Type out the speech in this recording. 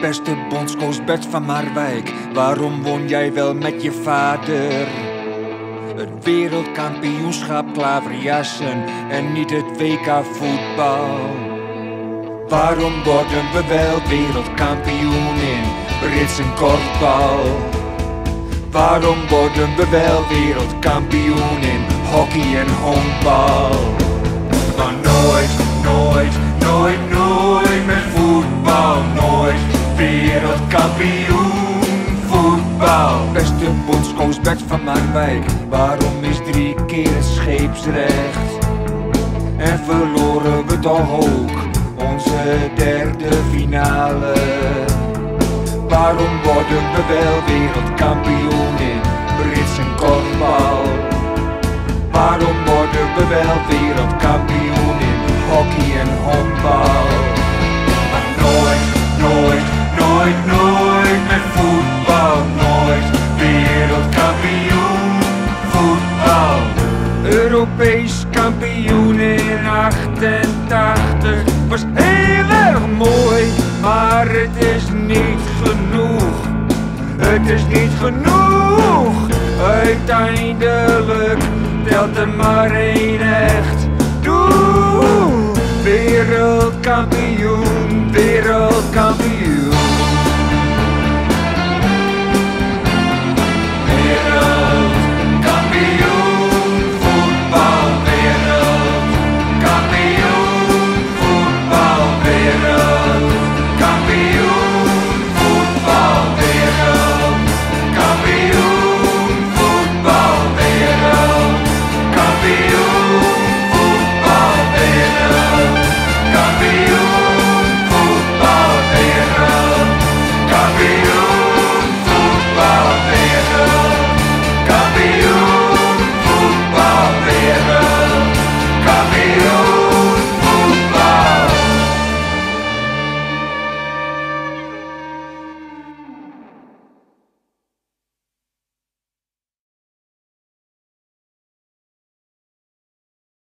Beste bondscoach Bert van Marwijk, waarom won jij wel met je vader? Het wereldkampioenschap klaverjassen en niet het WK voetbal. Waarom worden we wel wereldkampioen in Brits en? Waarom worden we wel wereldkampioen in hockey en honkbal? Beste bondscoach Bert van Marwijk, waarom is drie keer scheepsrecht? En verloren we toch ook onze derde finale? Waarom worden we wel wereldkampioen in Brits en korfbal? Waarom worden we wel wereldkampioen in hockey en honkbal? Europees kampioen in 88 was heel erg mooi, maar het is niet genoeg. Het is niet genoeg. Uiteindelijk telt er maar één echt